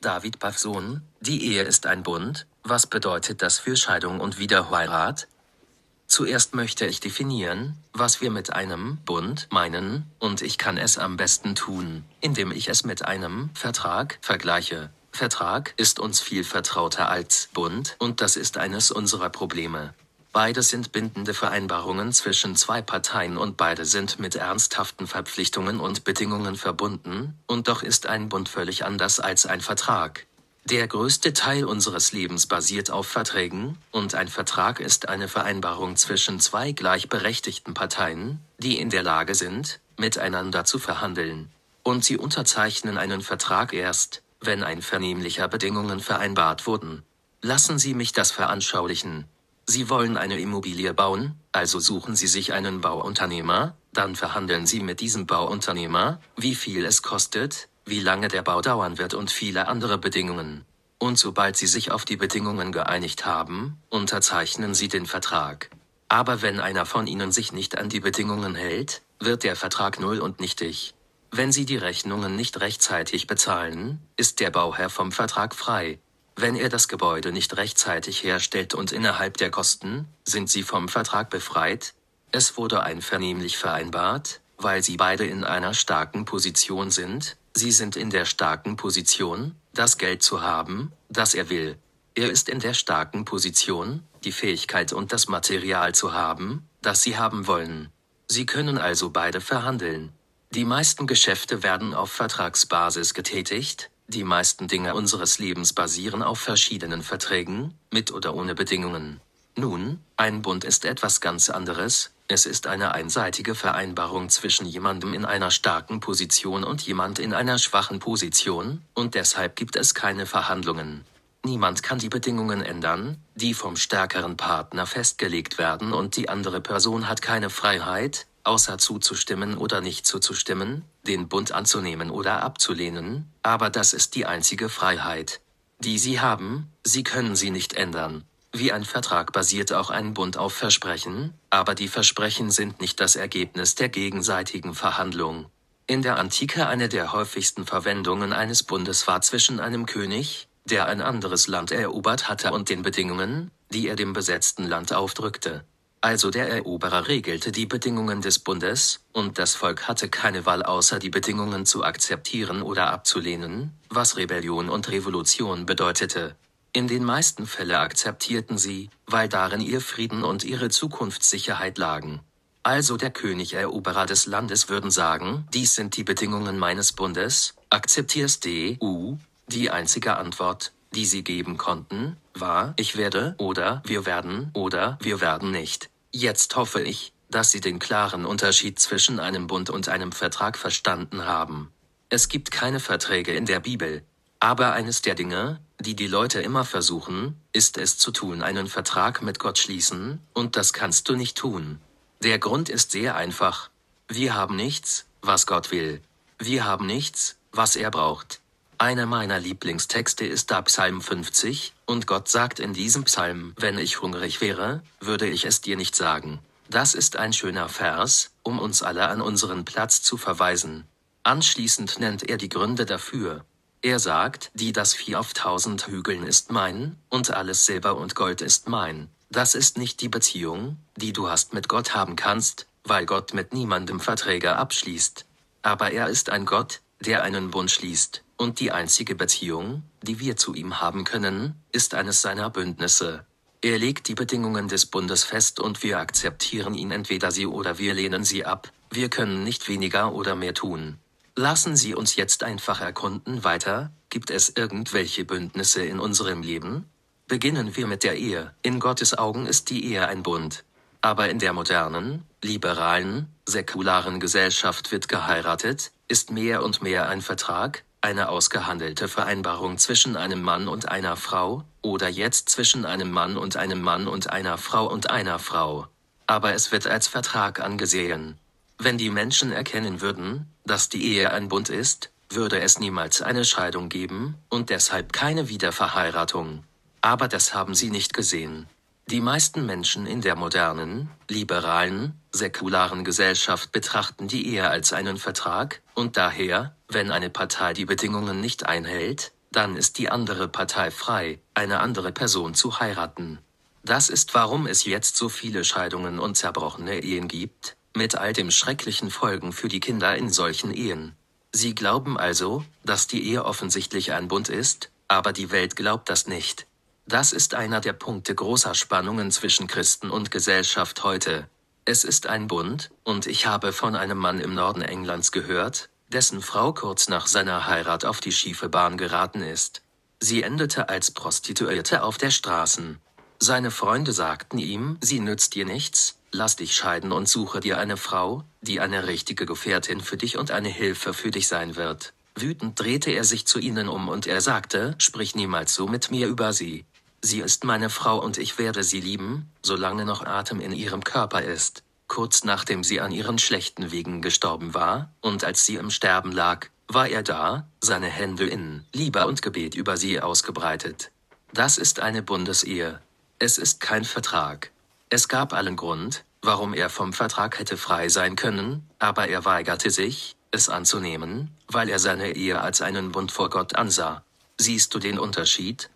David Pavson, die Ehe ist ein Bund, was bedeutet das für Scheidung und Wiederheirat? Zuerst möchte ich definieren, was wir mit einem Bund meinen, und ich kann es am besten tun, indem ich es mit einem Vertrag vergleiche. Vertrag ist uns viel vertrauter als Bund, und das ist eines unserer Probleme. Beide sind bindende Vereinbarungen zwischen zwei Parteien und beide sind mit ernsthaften Verpflichtungen und Bedingungen verbunden, und doch ist ein Bund völlig anders als ein Vertrag. Der größte Teil unseres Lebens basiert auf Verträgen, und ein Vertrag ist eine Vereinbarung zwischen zwei gleichberechtigten Parteien, die in der Lage sind, miteinander zu verhandeln. Und sie unterzeichnen einen Vertrag erst, wenn ein vernehmlicher Bedingungen vereinbart wurden. Lassen Sie mich das veranschaulichen. Sie wollen eine Immobilie bauen, also suchen Sie sich einen Bauunternehmer, dann verhandeln Sie mit diesem Bauunternehmer, wie viel es kostet, wie lange der Bau dauern wird und viele andere Bedingungen. Und sobald Sie sich auf die Bedingungen geeinigt haben, unterzeichnen Sie den Vertrag. Aber wenn einer von Ihnen sich nicht an die Bedingungen hält, wird der Vertrag null und nichtig. Wenn Sie die Rechnungen nicht rechtzeitig bezahlen, ist der Bauherr vom Vertrag frei. Wenn er das Gebäude nicht rechtzeitig herstellt und innerhalb der Kosten, sind sie vom Vertrag befreit. Es wurde einvernehmlich vereinbart, weil sie beide in einer starken Position sind, sie sind in der starken Position, das Geld zu haben, das er will. Er ist in der starken Position, die Fähigkeit und das Material zu haben, das sie haben wollen. Sie können also beide verhandeln. Die meisten Geschäfte werden auf Vertragsbasis getätigt, die meisten Dinge unseres Lebens basieren auf verschiedenen Verträgen, mit oder ohne Bedingungen. Nun, ein Bund ist etwas ganz anderes, es ist eine einseitige Vereinbarung zwischen jemandem in einer starken Position und jemand in einer schwachen Position, und deshalb gibt es keine Verhandlungen. Niemand kann die Bedingungen ändern, die vom stärkeren Partner festgelegt werden und die andere Person hat keine Freiheit, außer zuzustimmen oder nicht zuzustimmen, den Bund anzunehmen oder abzulehnen, aber das ist die einzige Freiheit, die Sie haben, Sie können sie nicht ändern. Wie ein Vertrag basiert auch ein Bund auf Versprechen, aber die Versprechen sind nicht das Ergebnis der gegenseitigen Verhandlung. In der Antike eine der häufigsten Verwendungen eines Bundes war zwischen einem König, der ein anderes Land erobert hatte und den Bedingungen, die er dem besetzten Land aufdrückte. Also der Eroberer regelte die Bedingungen des Bundes, und das Volk hatte keine Wahl außer die Bedingungen zu akzeptieren oder abzulehnen, was Rebellion und Revolution bedeutete. In den meisten Fällen akzeptierten sie, weil darin ihr Frieden und ihre Zukunftssicherheit lagen. Also der König Eroberer des Landes würden sagen, dies sind die Bedingungen meines Bundes, akzeptierst du? Die einzige Antwort, die sie geben konnten, war ich werde oder wir werden oder wir werden nicht. Jetzt hoffe ich, dass Sie den klaren Unterschied zwischen einem Bund und einem Vertrag verstanden haben. Es gibt keine Verträge in der Bibel. Aber eines der Dinge, die die Leute immer versuchen, ist es zu tun, einen Vertrag mit Gott schließen, und das kannst du nicht tun. Der Grund ist sehr einfach. Wir haben nichts, was Gott will. Wir haben nichts, was er braucht. Einer meiner Lieblingstexte ist da Psalm 50, und Gott sagt in diesem Psalm, wenn ich hungrig wäre, würde ich es dir nicht sagen. Das ist ein schöner Vers, um uns alle an unseren Platz zu verweisen. Anschließend nennt er die Gründe dafür. Er sagt, die das Vieh auf tausend Hügeln ist mein, und alles Silber und Gold ist mein. Das ist nicht die Beziehung, die du hast mit Gott haben kannst, weil Gott mit niemandem Verträge abschließt. Aber er ist ein Gott, der einen Bund schließt, und die einzige Beziehung, die wir zu ihm haben können, ist eines seiner Bündnisse. Er legt die Bedingungen des Bundes fest und wir akzeptieren ihn entweder sie oder wir lehnen sie ab, wir können nicht weniger oder mehr tun. Lassen Sie uns jetzt einfach erkunden weiter, gibt es irgendwelche Bündnisse in unserem Leben? Beginnen wir mit der Ehe. In Gottes Augen ist die Ehe ein Bund. Aber in der modernen, liberalen, säkularen Gesellschaft wird geheiratet, ist mehr und mehr ein Vertrag, eine ausgehandelte Vereinbarung zwischen einem Mann und einer Frau, oder jetzt zwischen einem Mann und einem Mann und einer Frau und einer Frau. Aber es wird als Vertrag angesehen. Wenn die Menschen erkennen würden, dass die Ehe ein Bund ist, würde es niemals eine Scheidung geben, und deshalb keine Wiederverheiratung. Aber das haben sie nicht gesehen. Die meisten Menschen in der modernen, liberalen, säkularen Gesellschaft betrachten die Ehe als einen Vertrag, und daher, wenn eine Partei die Bedingungen nicht einhält, dann ist die andere Partei frei, eine andere Person zu heiraten. Das ist warum es jetzt so viele Scheidungen und zerbrochene Ehen gibt, mit all den schrecklichen Folgen für die Kinder in solchen Ehen. Sie glauben also, dass die Ehe offensichtlich ein Bund ist, aber die Welt glaubt das nicht. Das ist einer der Punkte großer Spannungen zwischen Christen und Gesellschaft heute. Es ist ein Bund, und ich habe von einem Mann im Norden Englands gehört, dessen Frau kurz nach seiner Heirat auf die schiefe Bahn geraten ist. Sie endete als Prostituierte auf der Straßen. Seine Freunde sagten ihm, sie nützt dir nichts, lass dich scheiden und suche dir eine Frau, die eine richtige Gefährtin für dich und eine Hilfe für dich sein wird. Wütend drehte er sich zu ihnen um und er sagte, sprich niemals so mit mir über sie. Sie ist meine Frau und ich werde sie lieben, solange noch Atem in ihrem Körper ist. Kurz nachdem sie an ihren schlechten Wegen gestorben war, und als sie im Sterben lag, war er da, seine Hände in Liebe und Gebet über sie ausgebreitet. Das ist eine Bundesehe. Es ist kein Vertrag. Es gab allen Grund, warum er vom Vertrag hätte frei sein können, aber er weigerte sich, es anzunehmen, weil er seine Ehe als einen Bund vor Gott ansah. Siehst du den Unterschied?